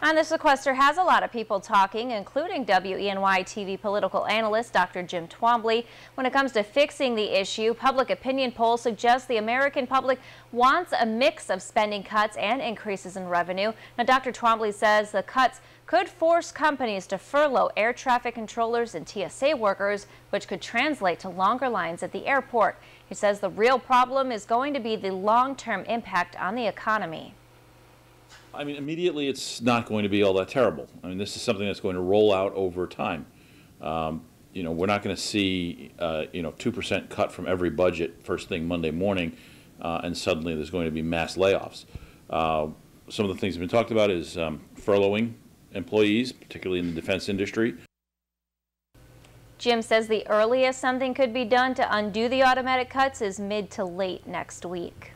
And the sequester has a lot of people talking, including WENY TV political analyst Dr. Jim Twombly. When it comes to fixing the issue, public opinion polls suggest the American public wants a mix of spending cuts and increases in revenue. Now, Dr. Twombly says the cuts could force companies to furlough air traffic controllers and TSA workers, which could translate to longer lines at the airport. He says the real problem is going to be the long-term impact on the economy. I mean, immediately it's not going to be all that terrible. I mean, this is something that's going to roll out over time. Um, you know, we're not going to see, uh, you know, 2% cut from every budget first thing Monday morning, uh, and suddenly there's going to be mass layoffs. Uh, some of the things that have been talked about is um, furloughing employees, particularly in the defense industry. Jim says the earliest something could be done to undo the automatic cuts is mid to late next week.